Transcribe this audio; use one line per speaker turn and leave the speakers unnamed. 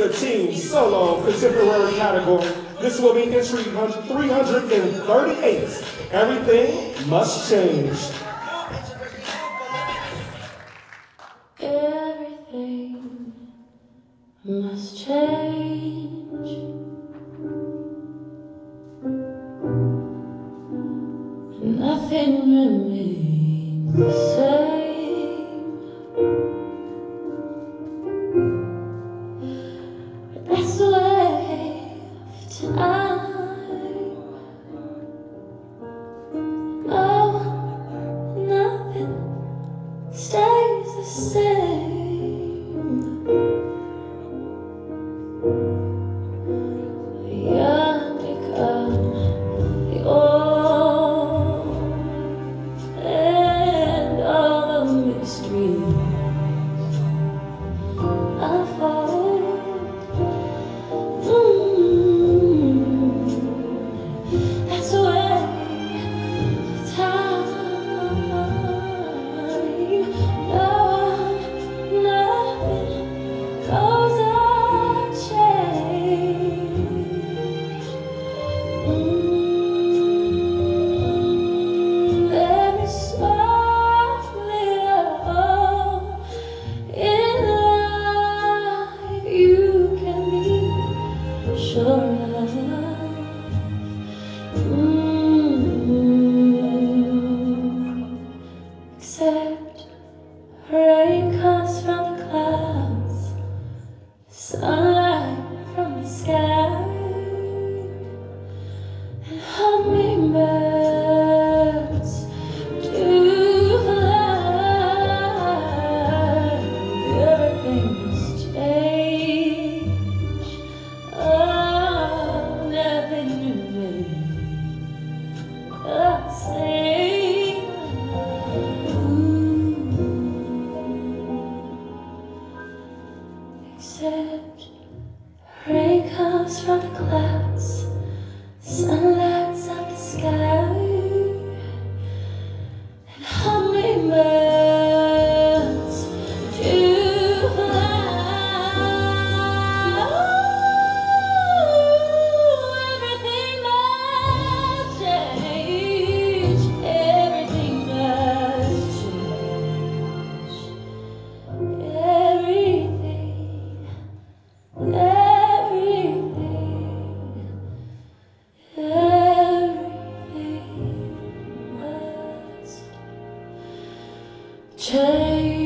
The team solo contemporary category. This will be entry 338. Everything must change.
Everything must change. Nothing remains stays the same. Except rain comes from the clouds, sunlight from the sky, Except rain comes from the clouds, sun lights up the sky, change.